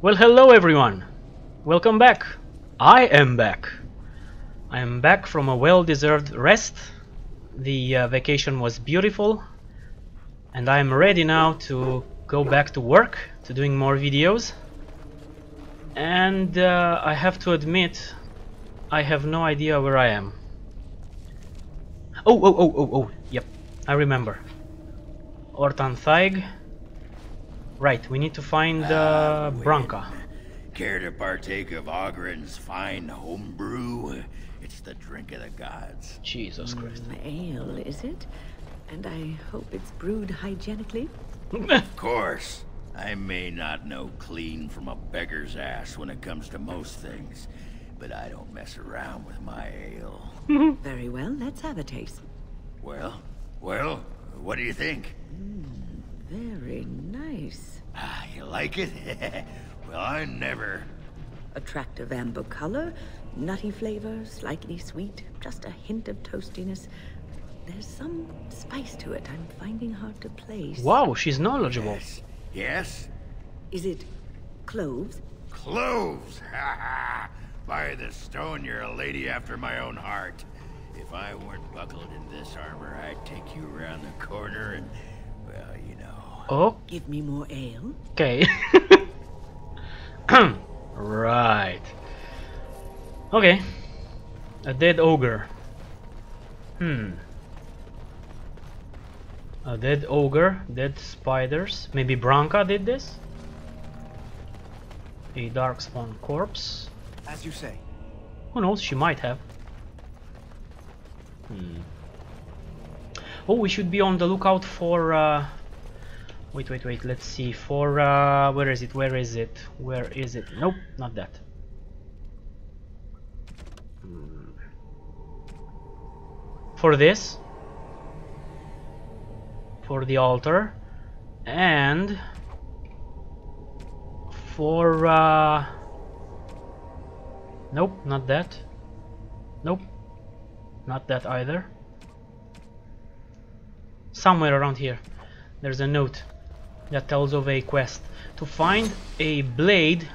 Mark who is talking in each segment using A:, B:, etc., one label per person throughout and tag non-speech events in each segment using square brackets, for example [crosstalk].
A: Well, hello everyone! Welcome back! I am back! I am back from a well-deserved rest. The uh, vacation was beautiful and I am ready now to go back to work, to doing more videos. And uh, I have to admit, I have no idea where I am. Oh, oh, oh, oh, oh, yep, I remember. Ortan Thaig. Right, we need to find uh, ah, Branka.
B: Care to partake of Oghren's fine homebrew? It's the drink of the gods.
A: Jesus hmm, Christ.
C: Ale, is it? And I hope it's brewed hygienically? [laughs]
B: Of course. I may not know clean from a beggar's ass when it comes to most things, but I don't mess around with my ale. [laughs]
C: Very well, let's have a taste.
B: Well, well, what do you think? Hmm.
C: Very nice.
B: Ah, you like it? [laughs] well, I never...
C: Attractive amber color, nutty flavor, slightly sweet, just a hint of toastiness. There's some spice to it I'm finding hard to place.
A: Wow, she's knowledgeable.
B: Yes, yes?
C: Is it cloves?
B: Cloves! [laughs] Ha ha! By the stone, you're a lady after my own heart. If I weren't buckled in this armor, I'd take you around the corner and, well, you know.
A: Oh,
C: Give me more ale.
A: okay. [coughs] right. Okay. A dead ogre. Hmm. A dead ogre, dead spiders. Maybe Branka did this? A darkspawn corpse.
D: As you say.
A: Who knows, she might have. Hmm. Oh, we should be on the lookout for... Uh... Wait, wait, wait, let's see. For... Uh... Where is it? Where is it? Where is it? Nope, not that. Hmm. For this. For the altar. And... For... Uh... Nope, not that. Nope. Not that either. Somewhere around here. There's a note that tells of a quest. To find a blade,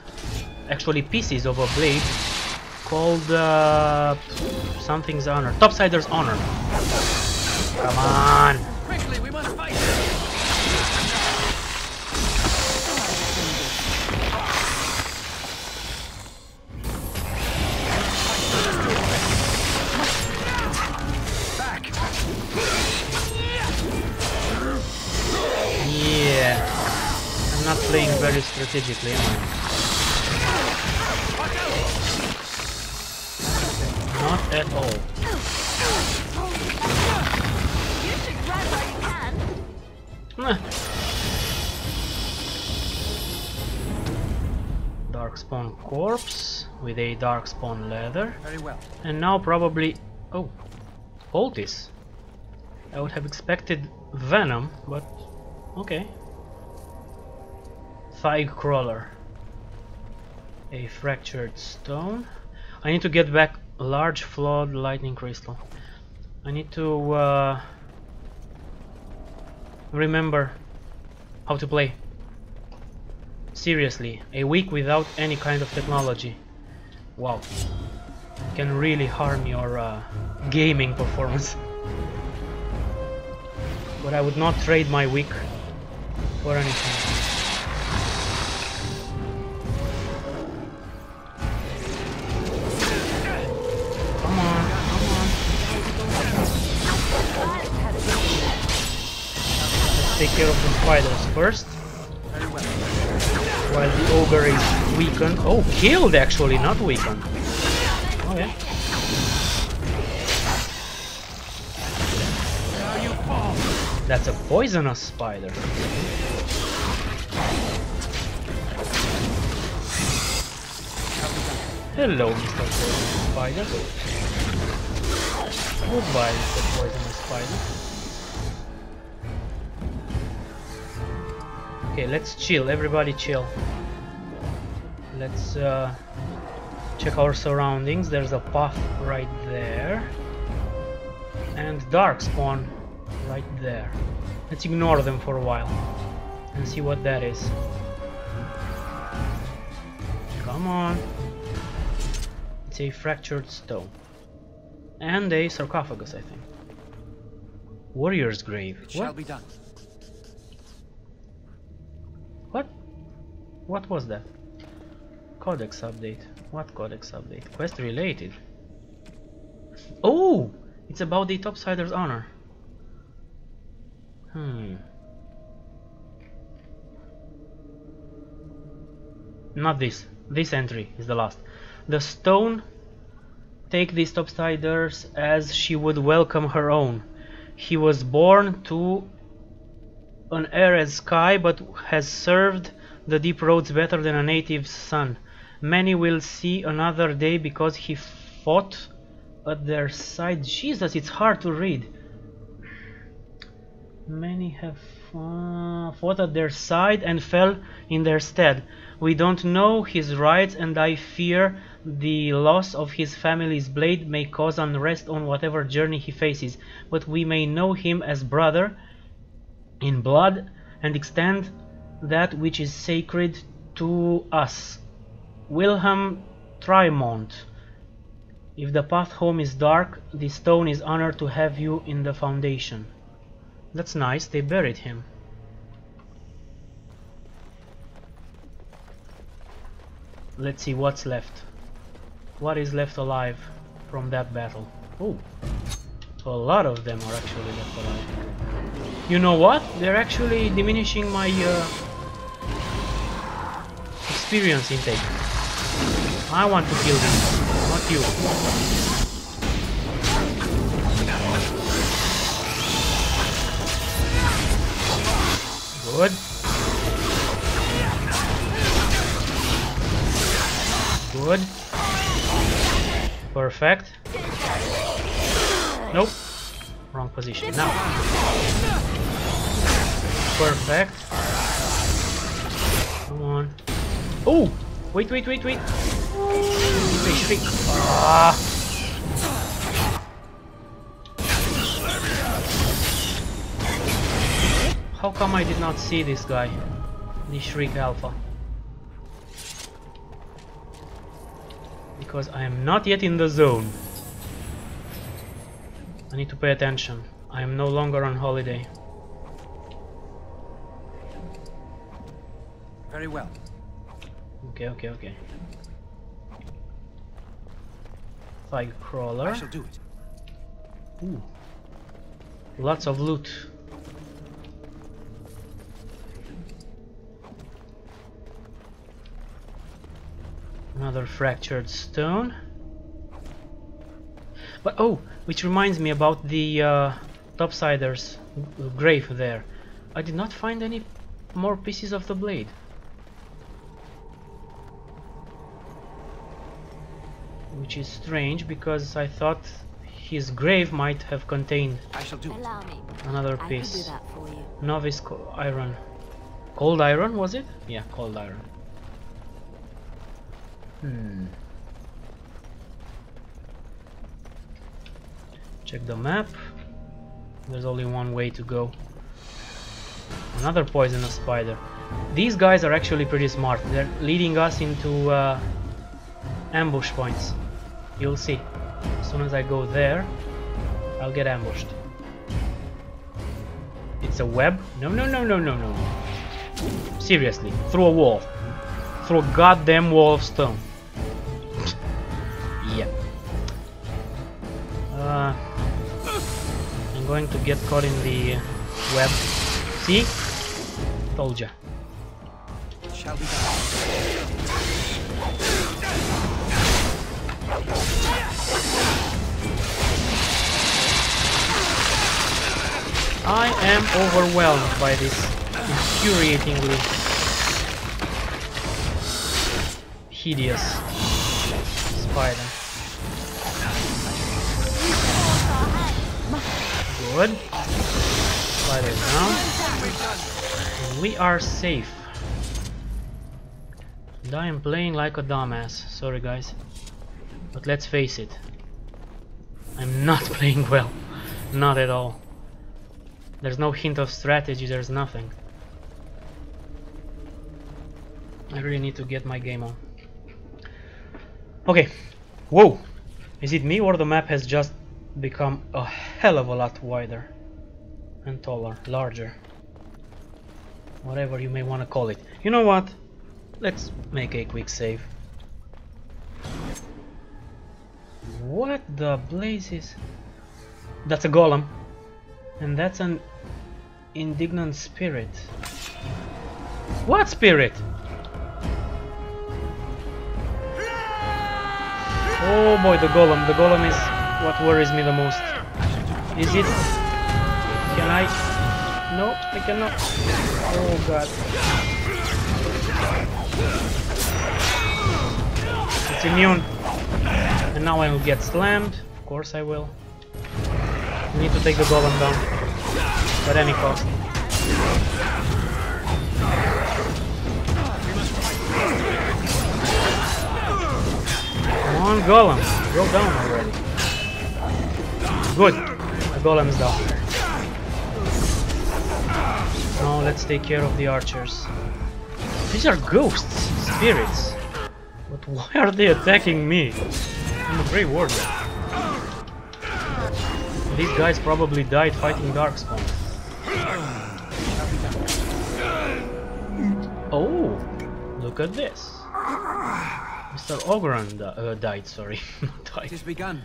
A: actually pieces of a blade, called uh, something's honor. Topsider's honor. Come on. Strategically, am I? Not at all.
E: You should run while you can.
A: Darkspawn corpse with a darkspawn leather.
D: Very well.
A: And now probably... Oh, Altis. I would have expected Venom, but okay. Thigh Crawler. A fractured stone. I need to get back large flawed lightning crystal. I need to uh, remember how to play. Seriously, a week without any kind of technology. Wow. Can really harm your uh, gaming performance. [laughs] But I would not trade my week for anything. Spiders first. While the ogre is weakened. Oh, killed actually, not weakened. Oh yeah. That's a poisonous spider. Hello, Mr. Poisonous Spider. Goodbye, Mr. Poisonous Spider. Okay, let's chill. Everybody chill. Let's uh, check our surroundings. There's a path right there. And dark spawn right there. Let's ignore them for a while and see what that is. Come on. It's a fractured stone. And a sarcophagus, I think. Warrior's grave.
D: It shall
A: What?
D: be done.
A: What? What was that? Codex update. What codex update? Quest related. Oh! It's about the Topsider's honor. Hmm. Not this. This entry is the last. The stone take these Topsiders as she would welcome her own. He was born to an arid sky but has served the deep roads better than a native's son. Many will see another day because he fought at their side. Jesus, it's hard to read. Many have uh, fought at their side and fell in their stead. We don't know his rights, and I fear the loss of his family's blade may cause unrest on whatever journey he faces. But we may know him as brother in blood and extend that which is sacred to us. Wilhelm Trymont. If the path home is dark, the stone is honored to have you in the foundation. That's nice, they buried him. Let's see what's left. What is left alive from that battle? Oh, a lot of them are actually left alive. You know what? They're actually diminishing my uh, experience intake. I want to kill them, not you. Good. Good. Perfect. Nope. Wrong position. Now. Perfect. Oh! Wait, wait, wait, wait. Wait, shriek. Ah. How come I did not see this guy? The Shriek Alpha. Because I am not yet in the zone. I need to pay attention. I am no longer on holiday.
D: Very well.
A: Okay, okay, okay. Thigh crawler.
D: I shall do it.
A: Ooh. Lots of loot. Another fractured stone. But oh, which reminds me about the uh, topsiders grave there. I did not find any more pieces of the blade. Which is strange because I thought his grave might have contained
D: I shall do it.
F: Allow me.
A: another
F: I can do
A: piece.
F: that for you.
A: Novice co- iron. Cold iron was it? Yeah, cold iron. Hmm. Check the map. There's only one way to go. Another poisonous spider. These guys are actually pretty smart. They're leading us into uh, ambush points. You'll see. As soon as I go there, I'll get ambushed. It's a web? No, no, no, no, no, no. Seriously, through a wall. Through a goddamn wall of stone. [laughs] yeah. Uh, I'm going to get caught in the web. See? Told ya.
D: Shall be
A: I am overwhelmed by this infuriatingly hideous spider. Good. Spider down. And we are safe. And I am playing like a dumbass. Sorry guys. But let's face it. I'm not [laughs] playing well. Not at all. There's no hint of strategy, there's nothing. I really need to get my game on. Okay. Whoa! Is it me or the map has just become a hell of a lot wider and taller, larger? Whatever you may want to call it. You know what? Let's make a quick save. What the blazes? That's a golem. And that's an indignant spirit. What spirit? Oh boy, the golem. The golem is what worries me the most. Is it? Can I? No, I cannot. Oh god. It's immune. And now I will get slammed. Of course I will. I need to take the golem down. At any cost. Come on, golem. Go down already. Good. The golem is down. Now let's take care of the archers. These are ghosts, spirits. But why are they attacking me? I'm a Grey Warrior. These guys probably died fighting Darkspawn. Oh, look at this. Mr. Oghren uh, died, sorry. [laughs] Died.
D: It has begun.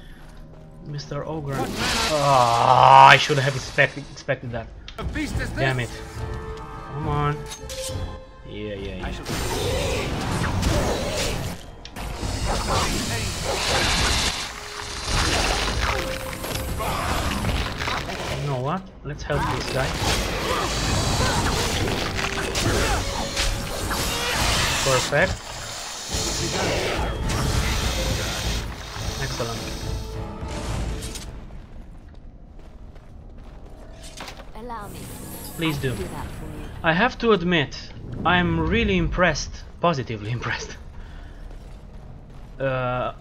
A: Mr. Oghren. Ah, I should have expected, expected that.
D: Is?
A: Damn it. Come on. Yeah, yeah,
D: I
A: yeah.
D: Shall
A: You know what? Let's help this guy. Perfect. Excellent.
F: Allow me.
A: Please do.
F: Do that for you.
A: I have to admit, I'm really impressed, positively [laughs] impressed, uh,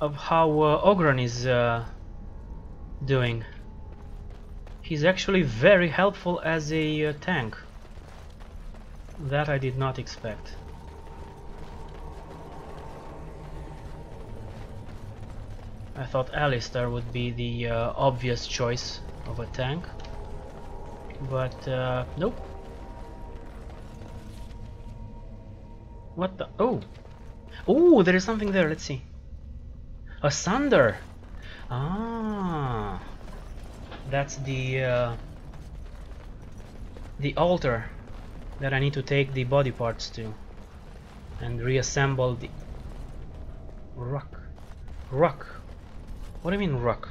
A: of how uh, Oghren is uh, doing. He's actually very helpful as a uh, tank. That I did not expect. I thought Alistair would be the uh, obvious choice of a tank. But, uh, nope. What the? Oh! Oh, there is something there, let's see. A Sunder! Ah! That's the, uh, the altar that I need to take the body parts to. And reassemble the... Rock. Rock. What do you mean rock?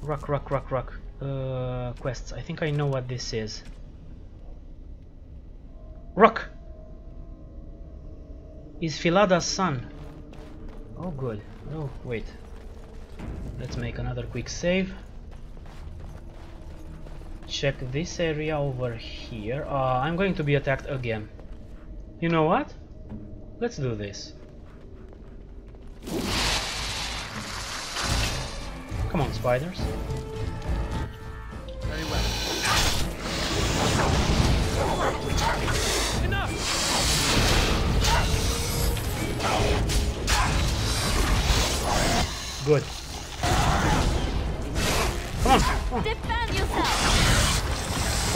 A: Rock, rock, rock, rock. Uh, quests. I think I know what this is. Rock! Is Filada's son. Oh good. Oh wait. Let's make another quick save. Check this area over here. Uh, I'm going to be attacked again. You know what? Let's do this. Come on, spiders.
D: Very well. Enough!
A: Good. Come on, come on.
F: Defend yourself!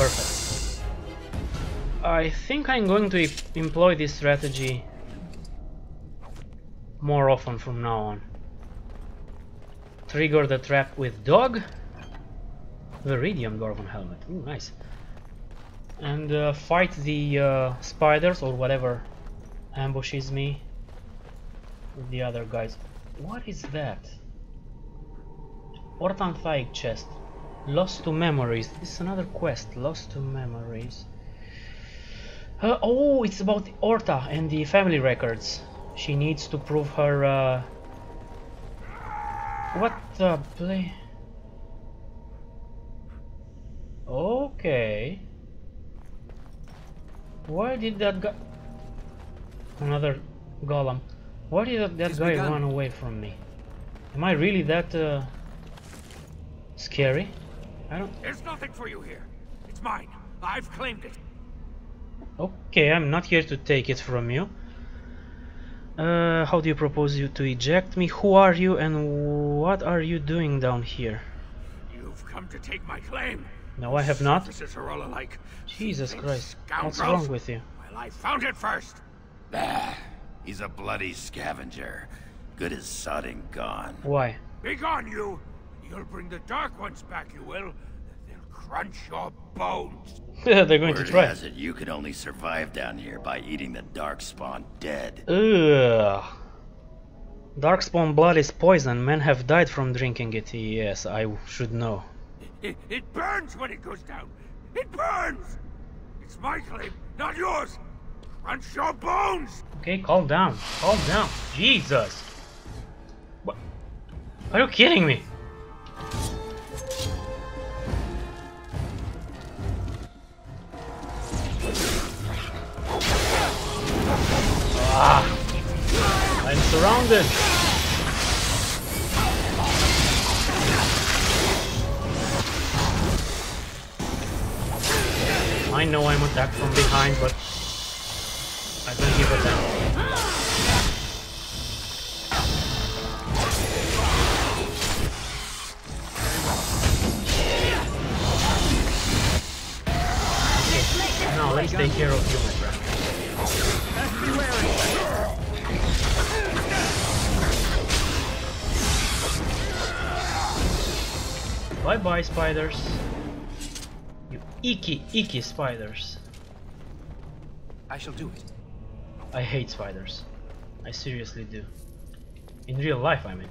A: Perfect. I think I'm going to employ this strategy more often from now on. Trigger the trap with dog. Veridium Dwarven helmet. Ooh, nice. And uh, fight the uh, spiders or whatever ambushes me with the other guys. What is that? Orthanthic chest. Lost to memories. This is another quest. Lost to memories. Uh, oh, it's about Orta and the family records. She needs to prove her. Uh... What the play? Okay. Why did that guy? Another golem. Why did that, that guy
D: begun.
A: run away from me? Am I really that uh, scary? I don't.
G: There's nothing for you here. It's mine. I've claimed it.
A: Okay, I'm not here to take it from you. Uh, how do you propose you to eject me? Who are you and what are you doing down here?
G: You've come to take my claim.
A: No, I have not.
G: Surfaces are all alike.
A: Jesus
G: Thieving
A: Christ. What's wrong with you?
G: Well, I found it first.
B: Ah, he's a bloody scavenger. Good as sodding gone.
A: Why?
G: Be gone, you! You'll bring the Dark Ones back, you will. They'll crunch your bones. [laughs]
A: They're going to
B: Word
A: try.
B: has it you could only survive down here by eating the darkspawn dead.
A: Ugh. Darkspawn blood is poison. Men have died from drinking it. Yes, I should know.
G: It, it burns when it goes down. It burns! It's my claim, not yours. Crunch your bones!
A: Okay, calm down. Calm down. Jesus. What? Are you kidding me? Ah, I'm surrounded. I know I'm attacked from behind, but I don't give a damn. Take care of you, my friend. Bye bye, spiders. You icky, icky spiders.
D: I shall do it.
A: I hate spiders. I seriously do. In real life, I mean.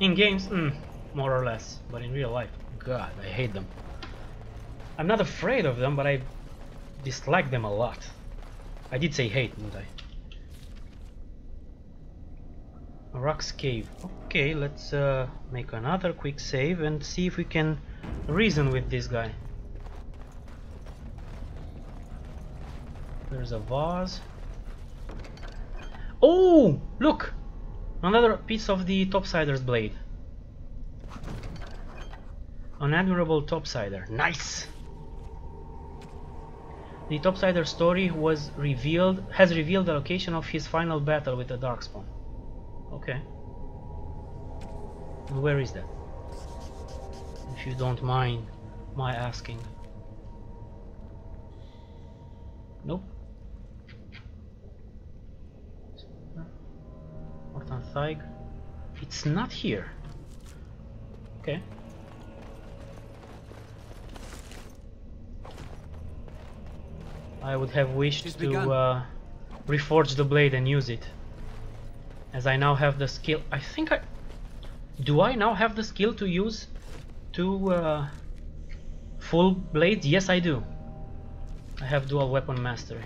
A: In games, mm, more or less. But in real life, God, I hate them. I'm not afraid of them, but I dislike them a lot. I did say hate, didn't I? Rock's Cave. Okay, let's uh, make another quick save and see if we can reason with this guy. There's a vase. Oh, look! Another piece of the Topsider's blade. An admirable Topsider. Nice! The Topsider story was revealed has revealed the location of his final battle with the Darkspawn. Okay. And where is that? If you don't mind my asking. Nope. Mortan Thaig. It's not here. Okay. I would have wished to
D: begun.
A: uh, reforge the blade and use it. As I now have the skill. I think I. Do I now have the skill to use two uh, full blades? Yes, I do. I have dual weapon mastery.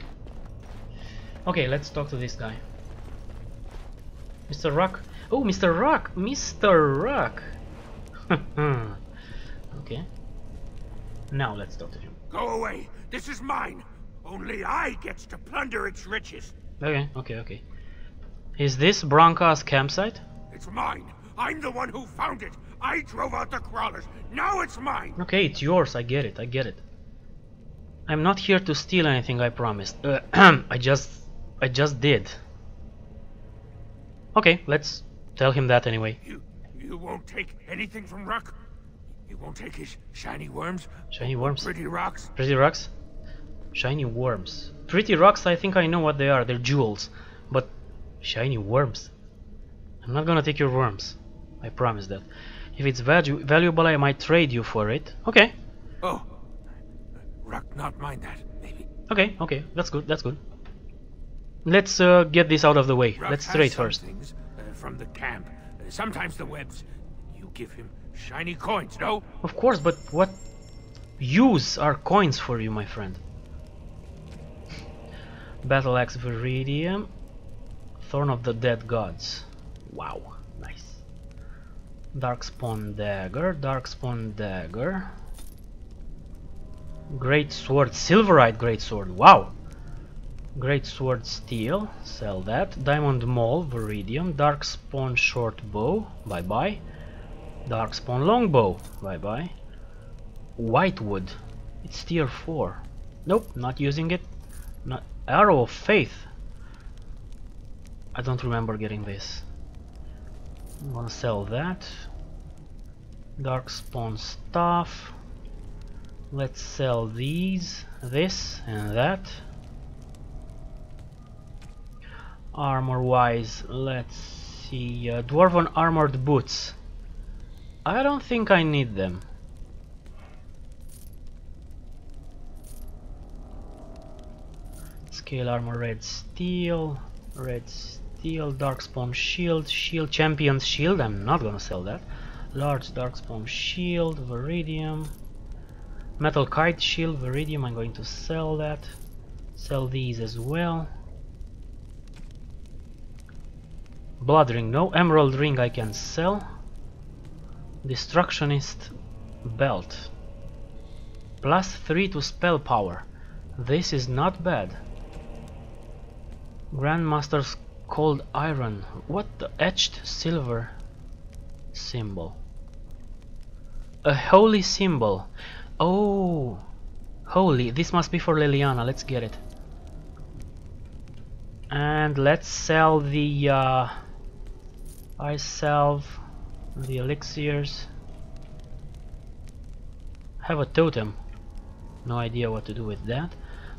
A: Okay, let's talk to this guy. Mr. Rock. Oh, Mr. Rock! Mr. Rock! [laughs] okay. Now let's talk to him.
G: Go away. This is mine. Only I gets to plunder its riches.
A: Okay, okay, okay. Is this Branka's campsite?
G: It's mine. I'm the one who found it. I drove out the crawlers. Now it's mine.
A: Okay, it's yours. I get it. I get it. I'm not here to steal anything. I promised. Uh, [clears throat] I just, I just did. Okay, let's tell him that anyway.
G: You, you won't take anything from Ruck. You won't take his shiny worms,
A: Shiny worms.
G: pretty rocks.
A: Pretty rocks? Shiny worms. Pretty rocks, I think I know what they are. They're jewels. But shiny worms? I'm not gonna take your worms. I promise that. If it's valu valuable, I might trade you for it. Okay,
G: Oh, Rock, not mind that. Maybe.
A: okay, okay. That's good, that's good. Let's uh, get this out of the way.
G: Ruck
A: Let's trade first.
G: Things uh, from the camp. Uh, sometimes the webs. You give him shiny coins. No.
A: Of course, but what use are coins for you, my friend? Battle Axe Veridium, Thorn of the Dead Gods. Wow, nice. Darkspawn Dagger, Darkspawn Dagger. Great Sword, Silverite Great Sword, wow! Great Sword Steel, sell that. Diamond Maul, Veridium, Darkspawn Short Bow, bye bye. Darkspawn Longbow, bye bye. Whitewood, it's tier 4. Nope, not using it. Not Arrow of Faith. I don't remember getting this. I'm gonna sell that. Darkspawn stuff. Let's sell these, this and that. Armor wise, let's see. Uh, Dwarven armored boots. I don't think I need them. Scale armor red steel, red steel, darkspawn shield, shield champion's shield. I'm not gonna sell that. Large darkspawn shield, veridium, metal kite shield, veridium. I'm going to sell that. Sell these as well. Blood ring, no emerald ring I can sell. Destructionist belt. Plus 3 to spell power. This is not bad. Grandmaster's cold iron. What the etched silver symbol? A holy symbol. Oh, holy. This must be for Leliana. Let's get it. And let's sell the. Uh, I sell the elixirs. Have a totem. No idea what to do with that.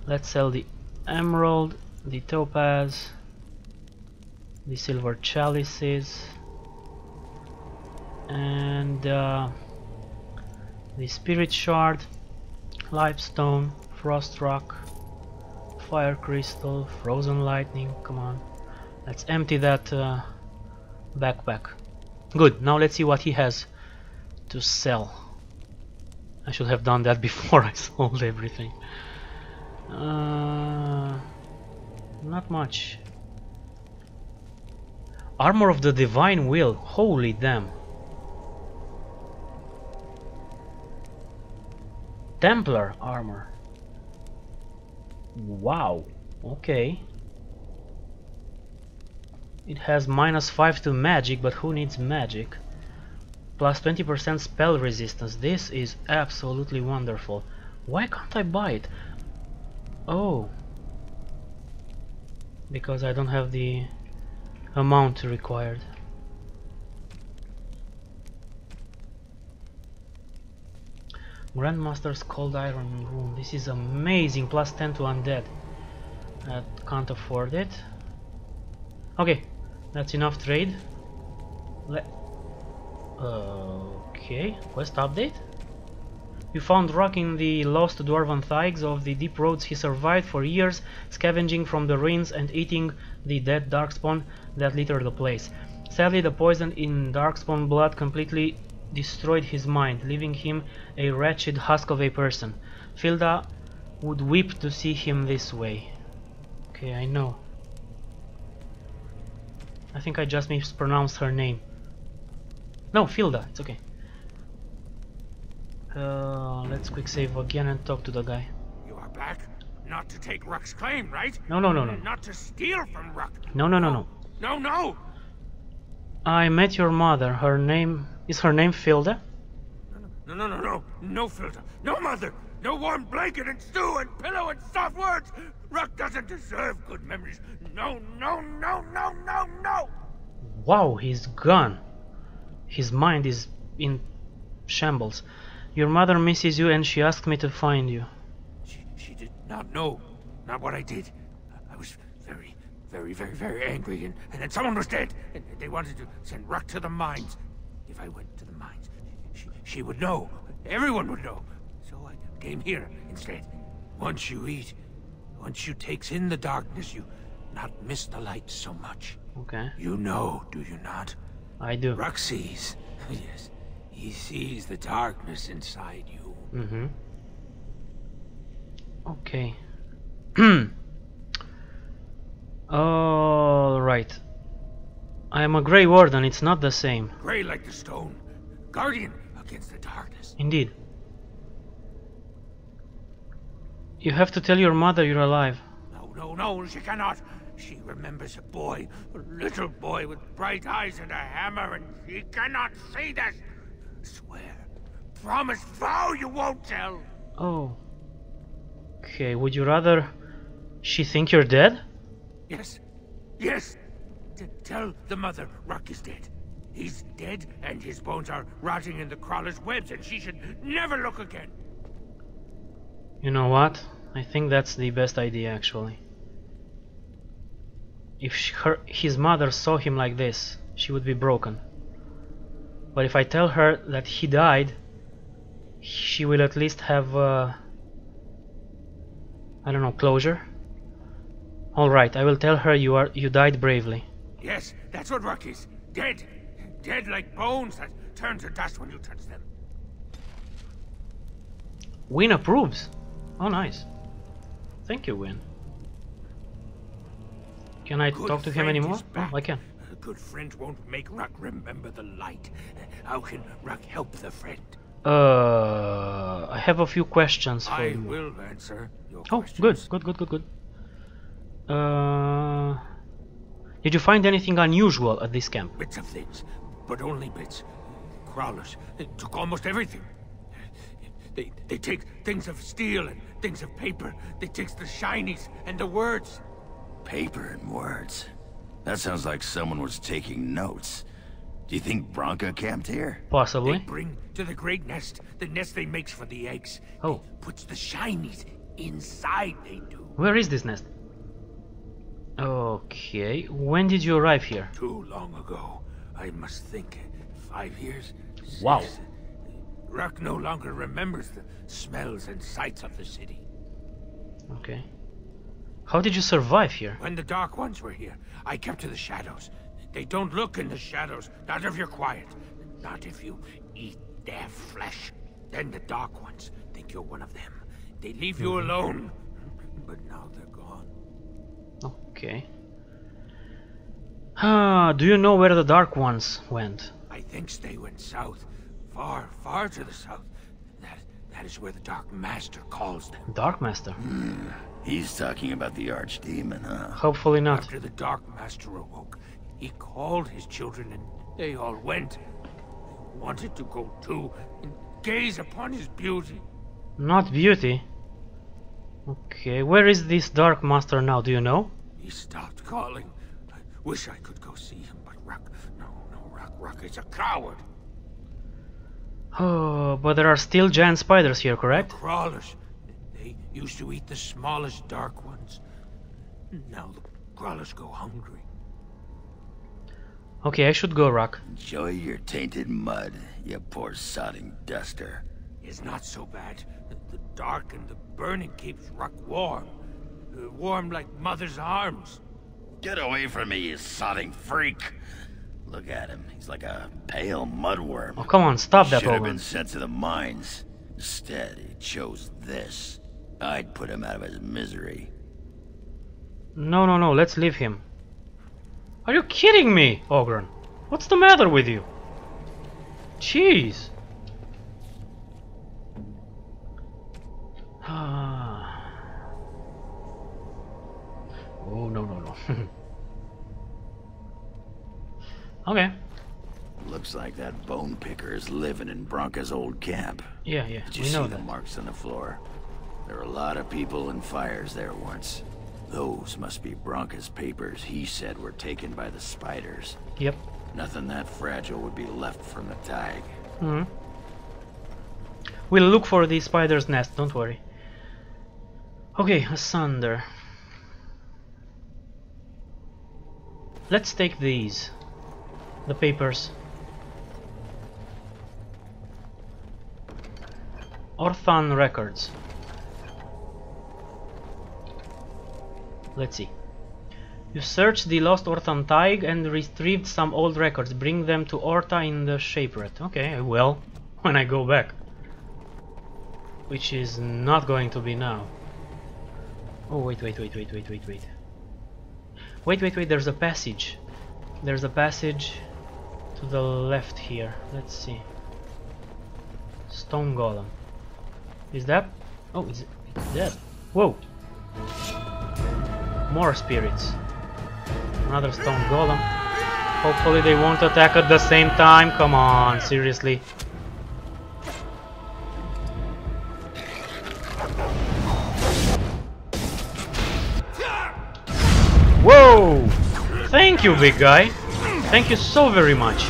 A: Let's sell the emerald, the topaz, the silver chalices, and uh, the spirit shard, limestone, frost rock, fire crystal, frozen lightning. Come on, let's empty that uh, backpack. Good. Now let's see what he has to sell. I should have done that [laughs] before I sold everything. Uh, not much. Armor of the Divine Will. Holy damn. Templar armor. Wow. Okay. It has minus 5 to magic, but who needs magic? Plus 20% spell resistance. This is absolutely wonderful. Why can't I buy it? Oh. Because I don't have the amount required. Grandmaster's Cold Iron Rune. This is amazing. Plus 10 to undead. I can't afford it. Okay, that's enough trade. Le okay, quest update. You found Rock in the lost dwarven thaigs of the deep roads he survived for years, scavenging from the ruins and eating the dead darkspawn that littered the place. Sadly, the poison in darkspawn blood completely destroyed his mind, leaving him a wretched husk of a person. Filda would weep to see him this way. Okay, I know. I think I just mispronounced her name. No, Filda, it's okay. Uh, let's quick save again and talk to the guy.
G: You are back? Not to take Ruck's claim, right?
A: No, no, no, no.
G: Not to steal from Ruck.
A: No, no, no, no.
G: No, no!
A: I met your mother. Her name... Is her name Filda?
G: No, no, no, no. No filter. No mother. No warm blanket and stew and pillow and soft words. Ruck doesn't deserve good memories. No, no, no, no, no, no!
A: Wow, he's gone. His mind is in shambles. Your mother misses you and she asked me to find you.
G: She, she did not know. Not what I did. I was very, very, very, very angry, and, and then someone was dead, and they wanted to send Ruck to the mines. If I went to the mines, she, she would know. Everyone would know. So I came here instead. Once you eat, once you takes in the darkness, you not miss the light so much.
A: Okay,
G: You know, do you not?
A: I do.
G: Ruck sees. [laughs] yes, he sees the darkness inside you.
A: Mm-hmm. Okay. [clears throat] All right. I am a Grey Warden. It's not the same.
G: Gray like the stone, guardian against the darkness.
A: Indeed. You have to tell your mother you're alive.
G: No, no, no, she cannot. She remembers a boy, a little boy with bright eyes and a hammer, and she cannot see this. Swear, promise, vow you won't tell.
A: Oh. Okay, would you rather she think you're dead?
G: Yes, yes, T- tell the mother Ruck is dead. He's dead, and his bones are rotting in the crawler's webs, and she should never look again.
A: You know what? I think that's the best idea actually. If sh her, his mother saw him like this, she would be broken. But if I tell her that he died, she will at least have, uh, I don't know, closure. All right, I will tell her you are you died bravely.
G: Yes, that's what Rock is. Dead. Dead like bones that turn to dust when you touch them.
A: Wynne approves. Oh, nice. Thank you, Wynne. Can I
G: Good
A: talk to him anymore? Oh, I can.
G: A good friend won't make Ruck remember the light. How can Ruck help the friend?
A: Uh, I have a few questions for
G: I
A: you.
G: will answer your
A: Oh,
G: questions.
A: good, good, good, good, good. Uh, did you find anything unusual at this camp?
G: Bits of things, but only bits. Crawlers they took almost everything. They they take things of steel and things of paper. They take the shinies and the words.
B: Paper and words. That sounds like someone was taking notes. Do you think Branka camped here? Possibly.
G: They
A: Possibly.
G: bring to the great nest, the nest they makes for the eggs.
A: Oh.
G: Puts the shinies inside. They do.
A: Where is this nest? Okay. When did you arrive here?
G: Too long ago. I must think. Five years?
A: Wow.
G: Six? Ruck no longer remembers the smells and sights of the city.
A: Okay. How did you survive here?
G: When the Dark Ones were here, I kept to the shadows. They don't look in the shadows, not if you're quiet. Not if you eat their flesh. Then the Dark Ones think you're one of them. They leave you alone. But now they're gone.
A: Okay. Ah, do you know where the Dark Ones went?
G: I think they went south. Far, far to the south. That, that is where the Dark Master calls them.
A: Dark Master?
B: He's talking about the Archdemon, huh?
A: Hopefully not.
G: After the Dark Master awoke, he called his children and they all went. They wanted to go too and gaze upon his beauty.
A: Not beauty. Okay, where is this Dark Master now, do you know?
G: He stopped calling. I wish I could go see him, but Rock, no, no, Rock, Rock is a coward.
A: Oh, but there are still giant spiders here, correct?
G: Crawlers, they used to eat the smallest dark ones. Now the crawlers go hungry.
A: Okay, I should go, Rock.
B: Enjoy your tainted mud, you poor sodding duster.
G: It's not so bad. The, the dark and the burning keeps Ruck warm. Uh, warm like mother's arms.
B: Get away from me, you sodding freak! Look at him. He's like a pale mudworm.
A: Oh, come on, stop that,
B: Should have been sent to the mines. Instead, he chose this. I'd put him out of his misery.
A: No, no, no, let's leave him. Are you kidding me, Oghren? What's the matter with you? Jeez. Ah. oh, no, no, no. [laughs] okay.
B: Looks like that bone picker is living in Branka's old camp.
A: Yeah, yeah,
B: Did you
A: we
B: see
A: know
B: the
A: that.
B: marks on the floor? There were a lot of people and fires there once. Those must be Branka's papers he said were taken by the spiders.
A: Yep.
B: Nothing that fragile would be left from the tag.
A: hmm We'll look for the spider's nest, don't worry. Okay, asunder. Let's take these. The papers. Orthan records. Let's see. You searched the lost Ortan Thaig and retrieved some old records. Bring them to Orta in the Shaperate. Okay, I will. [laughs] When I go back. Which is not going to be now. Oh, wait, wait, wait, wait, wait, wait, wait. Wait, wait, wait, there's a passage. There's a passage to the left here. Let's see. Stone Golem. Is that? Oh, it's, it's dead. Whoa! More spirits. Another stone golem. Hopefully they won't attack at the same time. Come on, seriously. Whoa! Thank you, big guy. Thank you so very much.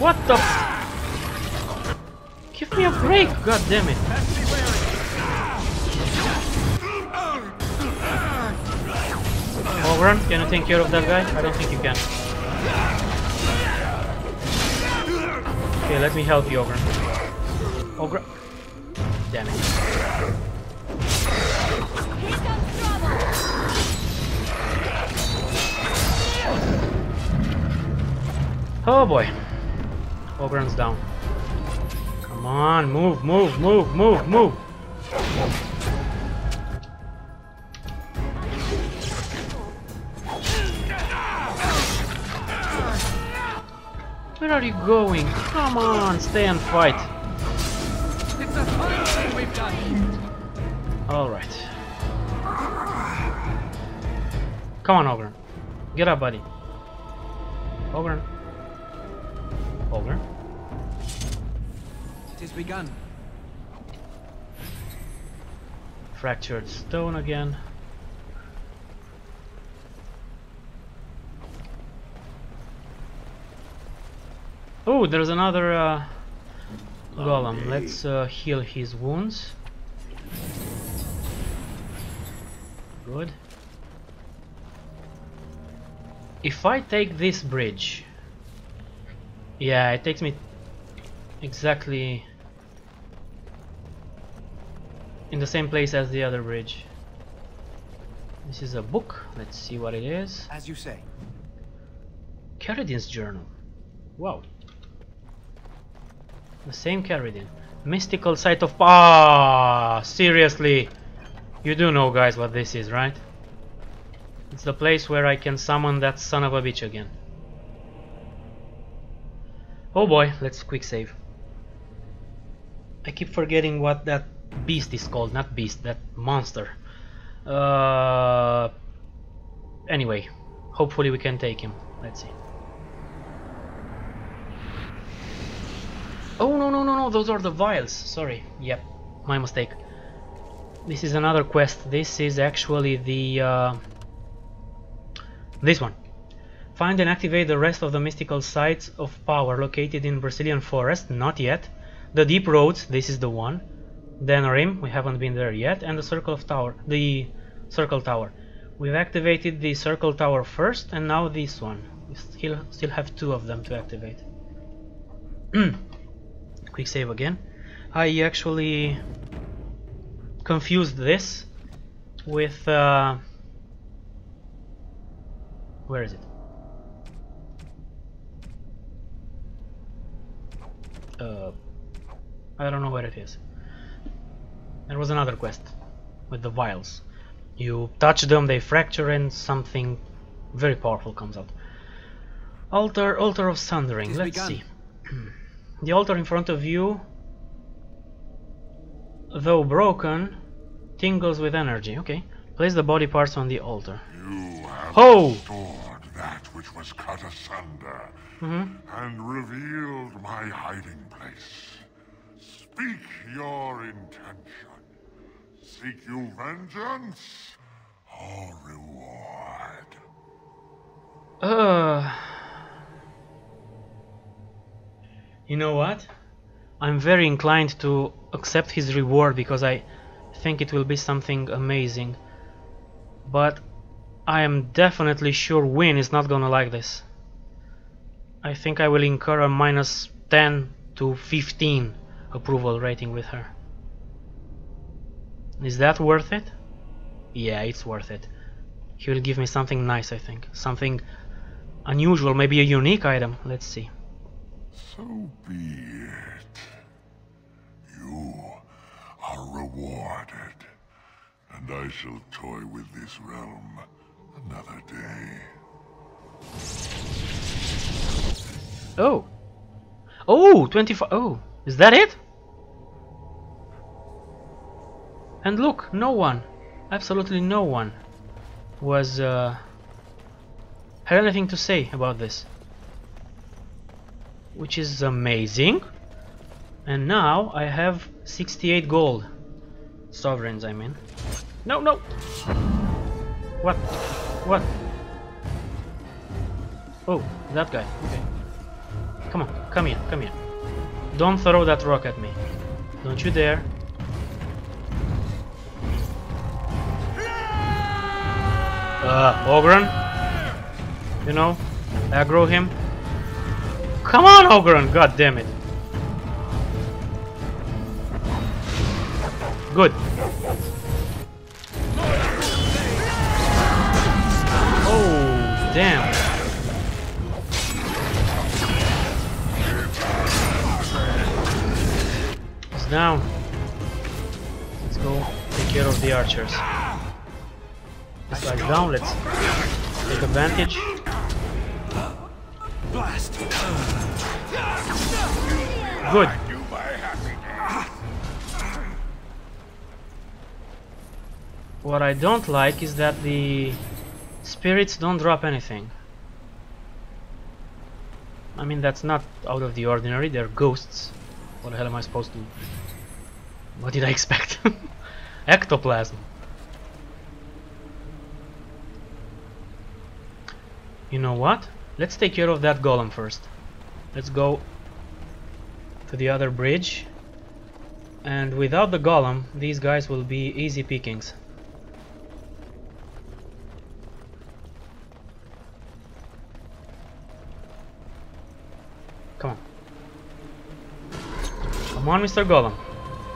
A: What the? Give me a break, god damn it. Oghren, can you take care of that guy? I don't think you can. Okay, let me help you. Oghren. Damn it. Oh boy. Oghren's down. Come on, move, move, move, move, move. Where are you going? Come on, stay and fight.
D: It's a thing we've done.
A: Alright. Come on, Oghren. Get up, buddy. Oghren. Oghren.
D: It has begun.
A: Fractured stone again. Oh, there's another uh, golem. Let's uh, heal his wounds. Good. If I take this bridge, yeah, it takes me exactly in the same place as the other bridge. This is a book. Let's see what it is.
D: As you say.
A: Caridin's journal. Wow. The same Caridin. Mystical site of ah seriously. You do know guys what this is, right? It's the place where I can summon that son of a bitch again. Oh boy, let's quick save. I keep forgetting what that beast is called, not beast, that monster. Uh, anyway, hopefully we can take him. Let's see. Oh no no no no, those are the vials. Sorry. Yep, my mistake. This is another quest. This is actually the uh, this one. Find and activate the rest of the mystical sites of power located in Brecilian forest. Not yet. The deep roads. This is the one. Denerim. We haven't been there yet. And the circle of tower. The circle tower. We've activated the circle tower first, and now this one. We still still have two of them to activate. [clears throat] quick save again. I actually confused this with uh, where is it? Uh, I don't know where it is. There was another quest with the vials. You touch them, they fracture, and something very powerful comes out. Altar, altar of sundering. Let's
D: begun.
A: see. [clears throat] The altar in front of you, though broken, tingles with energy. Okay. Place the body parts on the altar.
H: You have
A: Ho!
H: restored that which was cut asunder
A: Mhm.
H: and revealed my hiding place. Speak your intention. Seek you vengeance or reward?
A: Uh, you know what? I'm very inclined to accept his reward because I think it will be something amazing. But I am definitely sure Wynne is not gonna like this. I think I will incur a minus 10 to 15 approval rating with her. Is that worth it? Yeah, it's worth it. He will give me something nice, I think. Something unusual, maybe a unique item. Let's see.
H: So be it. You are rewarded, and I shall toy with this realm another day.
A: Oh! Oh! 25. Oh! Is that it? And look, no one, absolutely no one, was, uh, had anything to say about this. Which is amazing. And now I have 68 gold. Sovereigns, I mean. No, no! What? What? Oh, that guy. Okay. Come on, come here, come here. Don't throw that rock at me. Don't you dare. Uh, Oghren? You know, aggro him. Come on, Oghren! God damn it. Good. Oh, damn. It's down. Let's go take care of the archers. This guy's down, let's take advantage. Good.
G: Do my happy.
A: What I don't like is that the spirits don't drop anything. I mean, that's not out of the ordinary, they're ghosts. What the hell am I supposed to... What did I expect? [laughs] Ectoplasm. You know what? Let's take care of that golem first. Let's go to the other bridge. And without the golem, these guys will be easy pickings. Come on. Come on, Mr. Golem.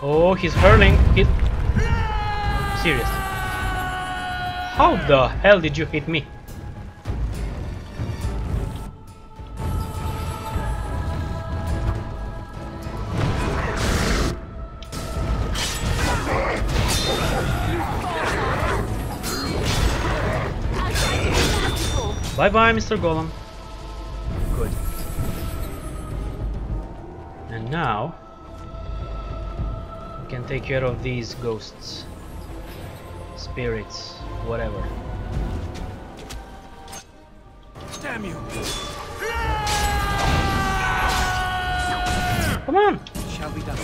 A: Oh, he's hurling. He's... Seriously. How the hell did you hit me? Bye bye, Mr. Golem. Good. And now we can take care of these ghosts, spirits, whatever.
B: Damn you!
A: Come on!
D: Shall be done.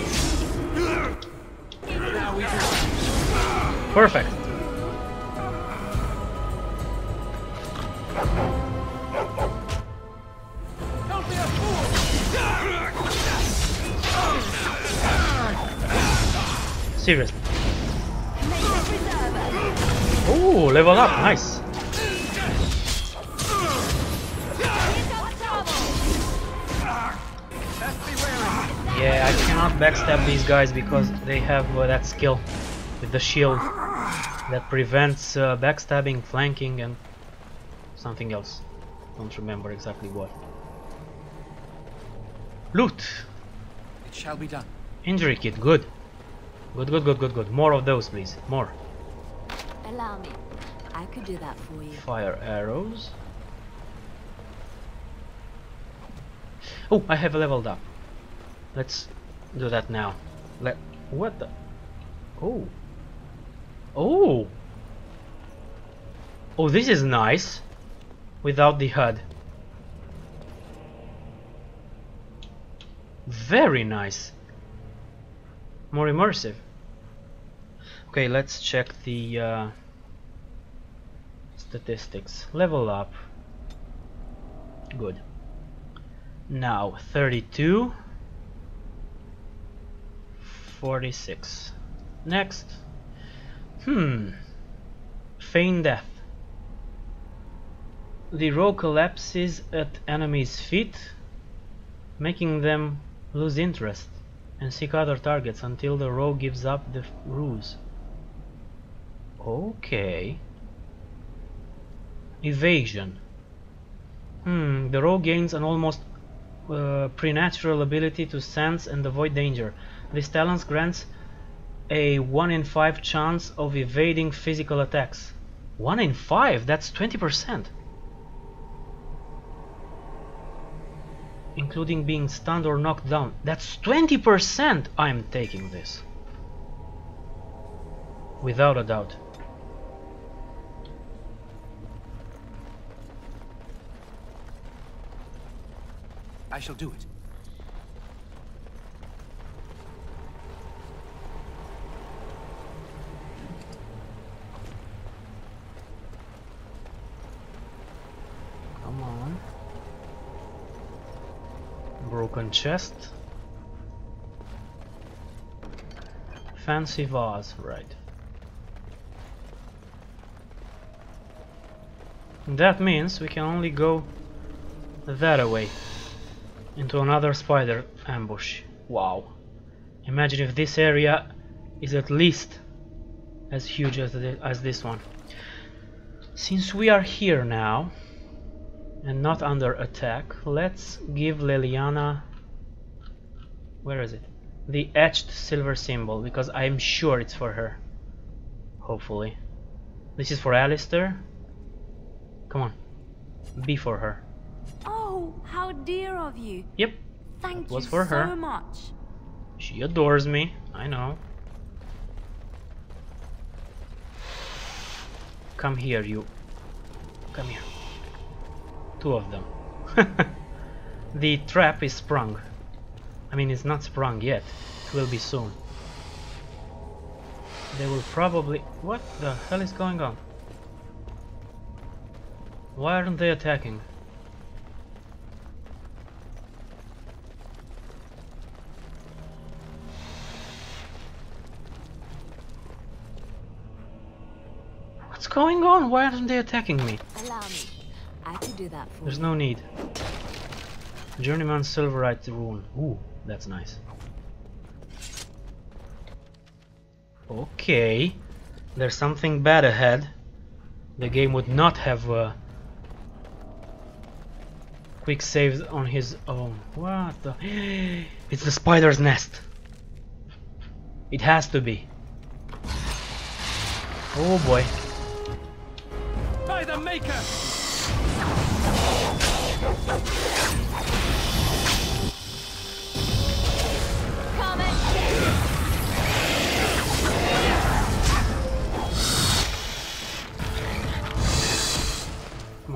D: Now we do.
A: Perfect. Seriously.
F: Make them preserve us.
A: Oh, level up. Nice.
F: Here comes trouble.
D: Best be wary.
A: Yeah, I cannot backstab these guys because they have uh, that skill with the shield that prevents uh, backstabbing, flanking, and something else. Don't remember exactly what. Loot!
D: It shall be done.
A: Injury kit, good. Good, good, good, good, good. More of those, please. More.
F: Allow me. I could do that for you.
A: Fire arrows. Oh, I have leveled up. Let's do that now. Let what the? Oh. Oh. Oh, this is nice. Without the HUD. Very nice. More immersive. Okay, let's check the uh, statistics. Level up. Good. Now 32. 46. Next. Hmm. Feign death. The row collapses at enemies' feet, making them lose interest and seek other targets until the rogue gives up the ruse. Okay. Evasion. Hmm, the rogue gains an almost uh, preternatural ability to sense and avoid danger. This talent grants a 1 in 5 chance of evading physical attacks. 1 in 5? That's 20%. Including being stunned or knocked down. That's 20%! I'm taking this. Without a doubt.
D: I shall do it.
A: Chest. Fancy vase, right. That means we can only go that away into another spider ambush. Wow. Imagine if this area is at least as huge as, the, as this one. Since we are here now and not under attack, let's give Leliana where is it? The etched silver symbol because I'm sure it's for her. Hopefully. This is for Alistair. Come on. Be for her.
F: Oh, how dear of you.
A: Yep.
F: Thank
A: was
F: you
A: for
F: so
A: her.
F: much.
A: She adores me. I know. Come here, you. Come here. Two of them. [laughs] the trap is sprung. I mean, it's not sprung yet. It will be soon. They will probably... What the hell is going on? Why aren't they attacking? What's going on? Why aren't they attacking me?
F: Allow me. I could do that for
A: There's no need. Journeyman Silverite rune. Ooh, that's nice. Okay. There's something bad ahead. The game would not have uh, quick saves on his own. What the? [gasps] It's the spider's nest. It has to be. Oh boy.
D: By the Maker!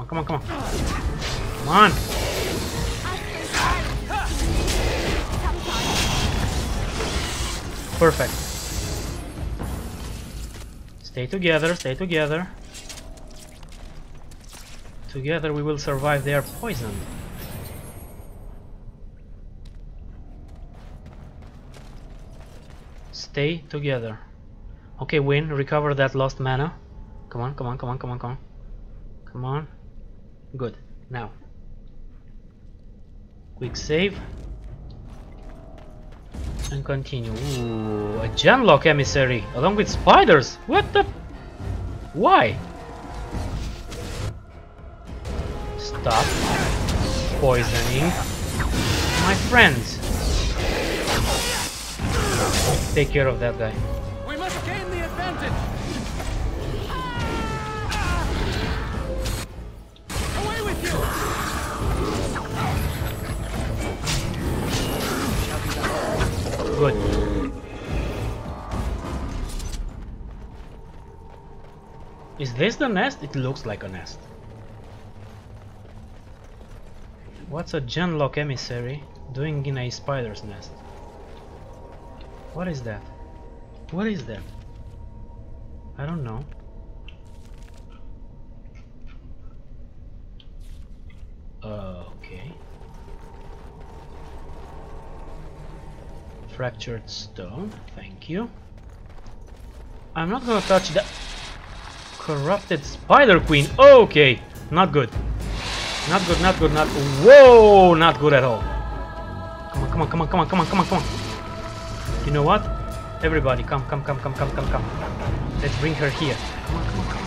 A: On, come on, come on. Come on. Perfect. Stay together, stay together. Together we will survive. They are poisoned. Stay together. Okay, Wynne. Recover that lost mana. Come on, come on, come on, come on, come on. Come on. Good. Now. Quick save. And continue. Ooh, a Genlock emissary along with spiders. What the? Why? Stop poisoning my friends. Take care of that guy. Good. Is this the nest? It looks like a nest. What's a Genlock emissary doing in a spider's nest? What is that? What is that? I don't know. Uh, okay. Fractured stone, thank you. I'm not gonna touch that. Corrupted spider queen. Okay, not good. Not good, not good, not. Whoa, not good at all. Come on, come on, come on, come on, come on, come on, come on. You know what? Everybody, come, come, come, come, come, come, come. Let's bring her here. Come on, come on, come on,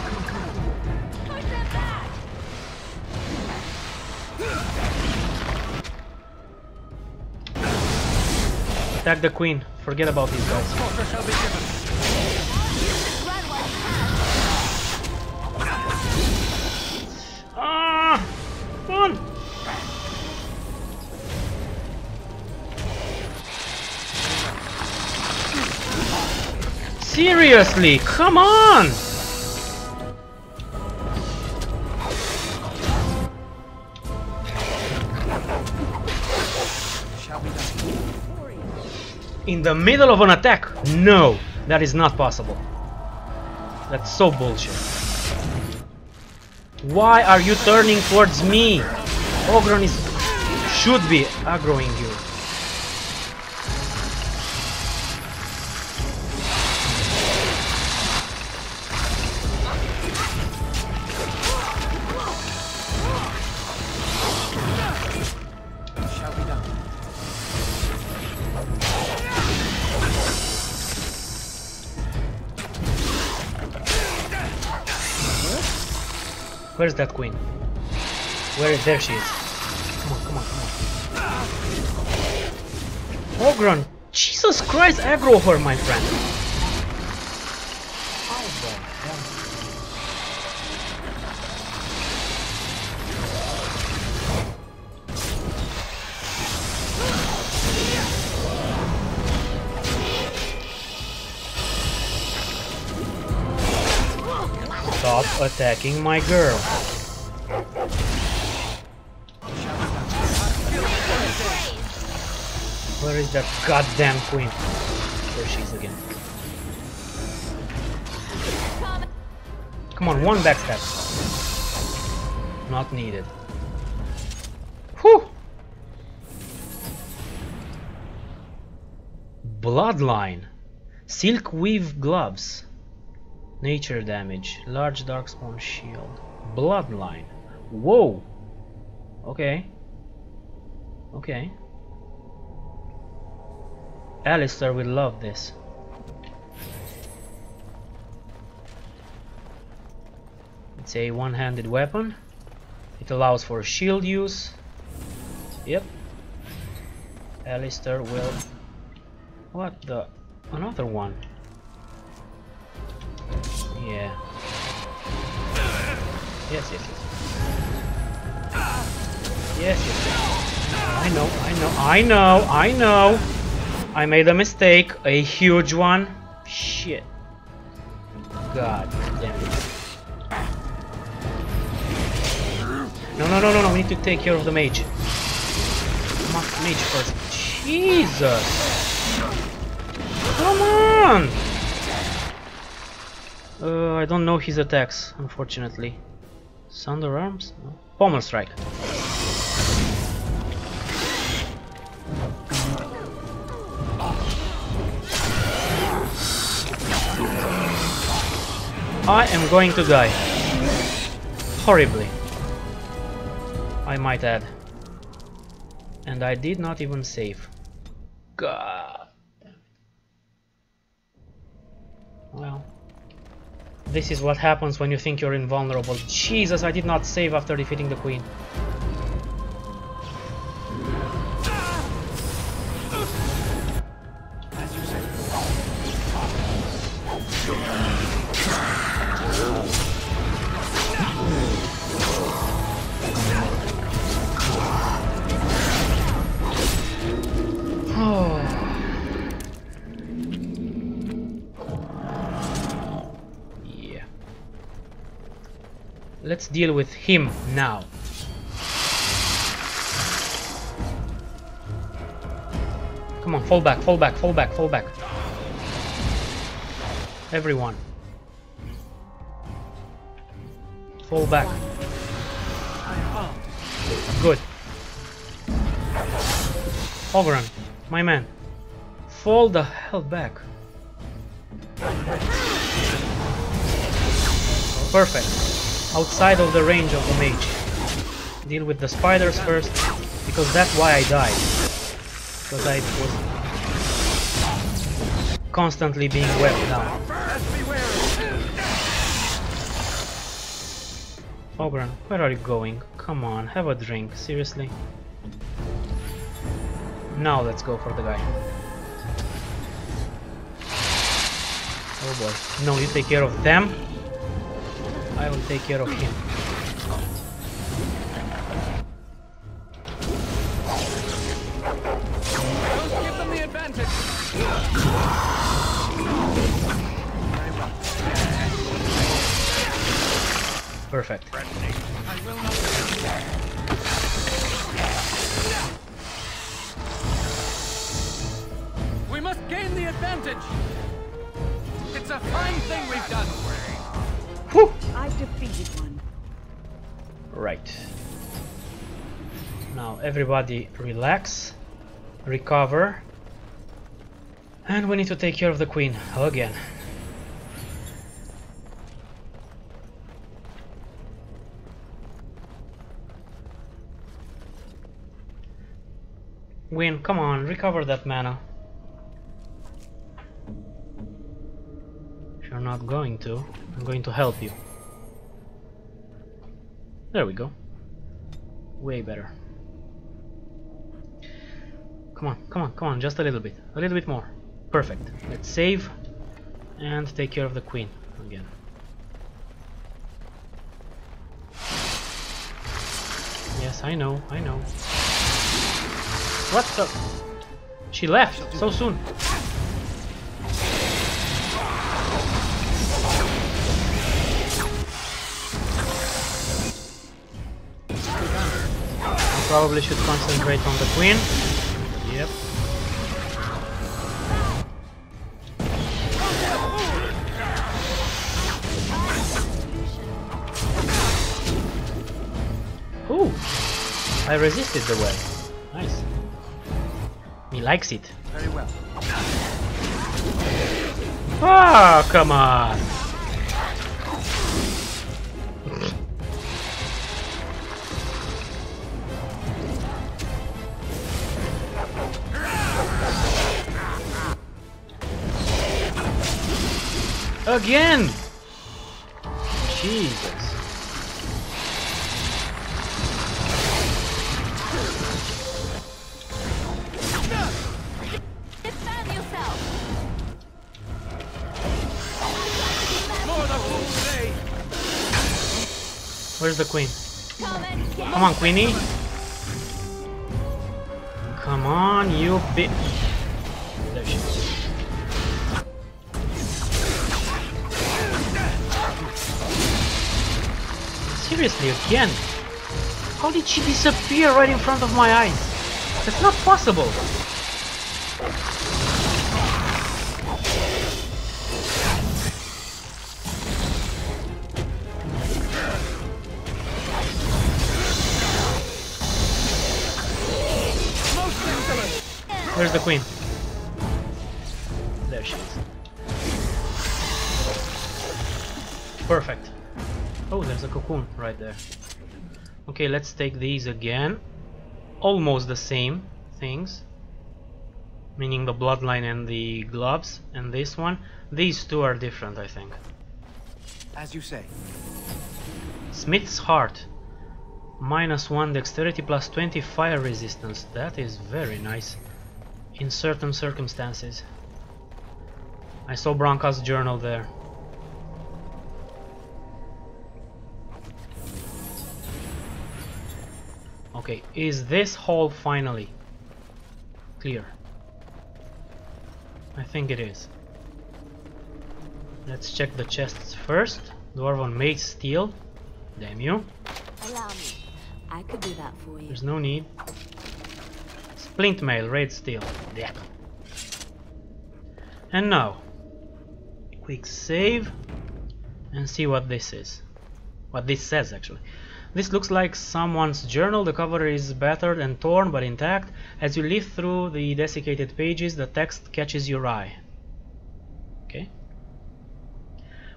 A: Attack the queen. Forget about these guys. Ah! Come on! Seriously, come on! In the middle of an attack? No, that is not possible. That's so bullshit. Why are you turning towards me? Oghren is should be aggroing you. Where's that queen? Where is there she is. Come on, come on, come on. Oghren! Jesus Christ, aggro her, my friend! Attacking my girl. Where is that goddamn queen? There she is again. Come on, one backstab. Not needed. Whew! Bloodline. Silk weave gloves. Nature damage. Large darkspawn shield. Bloodline. Whoa! Okay. Okay. Alistair will love this. It's a one-handed weapon. It allows for shield use. Yep. Alistair will... What the... Another one. Yeah. Yes, yes, yes. Yes, yes. I know, I know, I know, I know. I made a mistake, a huge one. Shit. God damn it. No, no, no, no, no, we need to take care of the mage. Mage first. Jesus! Come on! Uh, I don't know his attacks, unfortunately. Thunder arms? No. Pommel strike. I am going to die. Horribly. I might add. And I did not even save. God. Well. This is what happens when you think you're invulnerable. Jesus, I did not save after defeating the queen. Deal with him now. Come on, fall back, fall back, fall back, fall back. Everyone. Fall back. Good. Oghren, my man. Fall the hell back. Perfect. Outside of the range of the mage. Deal with the spiders first, because that's why I died. Because I was constantly being webbed down. Oghren, where are you going? Come on, have a drink, seriously? Now let's go for the guy. Oh boy. No, you take care of them. I will take care of him.
D: Don't give them the advantage.
A: Perfect.
D: We must gain the advantage. It's a fine thing we've done.
A: Whew.
C: I've defeated one.
A: Right. Now everybody relax, recover, and we need to take care of the queen again. Wynne, come on, recover that mana. If you're not going to, I'm going to help you. There we go. Way better. Come on, come on, come on, just a little bit. A little bit more. Perfect. Let's save and take care of the queen again. Yes, I know, I know. What the? She left so soon. Probably should concentrate on the queen. Yep. Ooh! I resisted the well. Nice. He likes it.
D: Very well.
A: Ah, come on! Again! Jesus.
F: Defend yourself!
D: More the fool!
A: Where's the queen?
F: Come and get
A: Come on, Queenie. Come on, you bit. Seriously, again? How did she disappear right in front of my eyes? That's not possible. Where's the queen? There she is. Perfect. A cocoon right there. Okay, let's take these again. Almost the same things. Meaning the bloodline and the gloves. And this one. These two are different, I think.
D: As you say.
A: Smith's Heart. Minus 1 dexterity plus 20 fire resistance. That is very nice. In certain circumstances. I saw Branka's journal there. Okay, is this hall finally clear? I think it is. Let's check the chests first. Dwarven made Steel. Damn you.
F: Allow me. I could do that for you.
A: There's no need. Splint Mail, red Steel. Yeah. And now, quick save and see what this is. What this says actually. This looks like someone's journal. The cover is battered and torn but intact. As you leaf through the desiccated pages, the text catches your eye. Okay.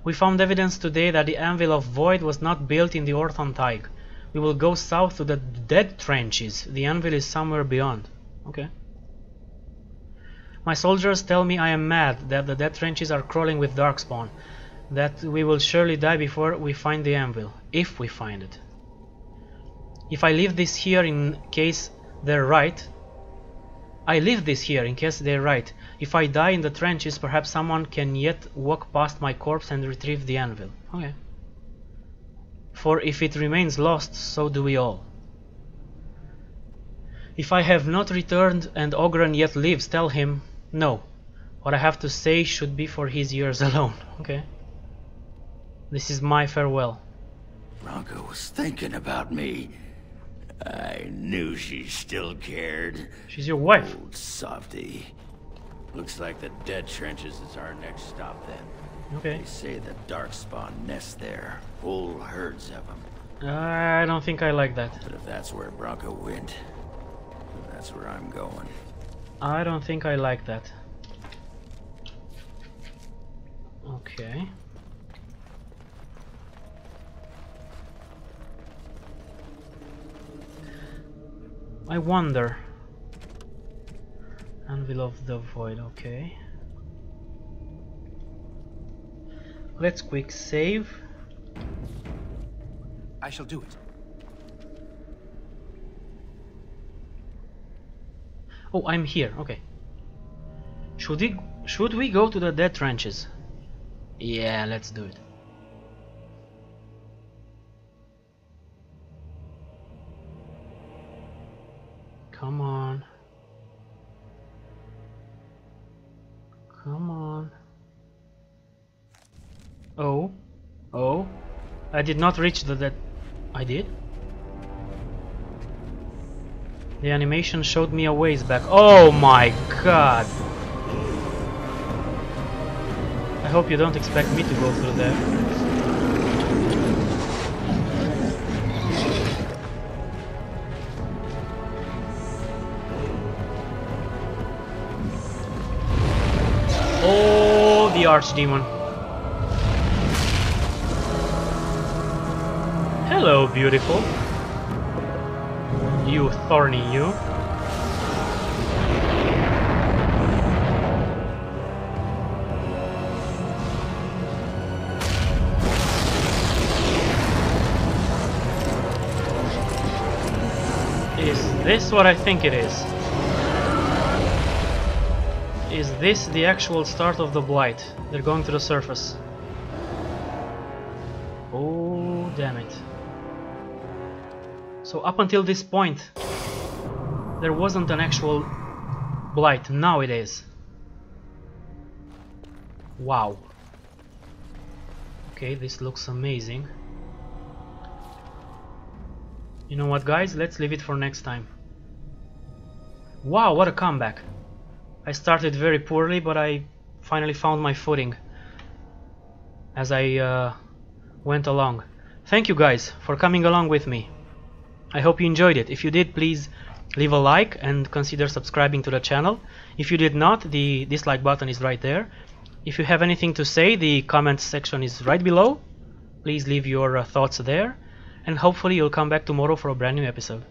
A: We found evidence today that the Anvil of Void was not built in the Ortan Thaig. We will go south to the Dead Trenches. The Anvil is somewhere beyond. Okay. My soldiers tell me I am mad, that the Dead Trenches are crawling with Darkspawn, that we will surely die before we find the Anvil, if we find it. If I leave this here in case they're right, I leave this here in case they're right. If I die in the trenches, perhaps someone can yet walk past my corpse and retrieve the anvil. Okay. For if it remains lost, so do we all. If I have not returned and Oghren yet lives, tell him, no. What I have to say should be for his ears [laughs] alone. Okay. This is my farewell.
B: Branka was thinking about me. I knew she still cared.
A: She's your wife.
B: Old softy. Looks like the dead trenches is our next stop then.
A: Okay.
B: They say the Darkspawn nest there. Whole herds of them.
A: I don't think I like that.
B: But if that's where Branka went, that's where I'm going.
A: I don't think I like that. Okay. I wonder. Anvil of the Void, okay. Let's quick save.
D: I shall do it.
A: Oh, I'm here. Okay. Should we should we go to the dead trenches? Yeah, let's do it. Come on. Come on. Oh. Oh. I did not reach the dead. I did? The animation showed me a ways back. Oh my god! I hope you don't expect me to go through there. Archdemon. Hello, beautiful. You thorny you. Is this what I think it is? Is this the actual start of the blight? They're going to the surface. Oh, damn it. So up until this point, there wasn't an actual blight. Now it is. Wow. Okay, this looks amazing. You know what guys, let's leave it for next time. Wow, what a comeback. I started very poorly, but I finally found my footing as I uh, went along. Thank you guys for coming along with me. I hope you enjoyed it. If you did, please leave a like and consider subscribing to the channel. If you did not, the dislike button is right there. If you have anything to say, the comments section is right below. Please leave your uh, thoughts there. And hopefully you'll come back tomorrow for a brand new episode.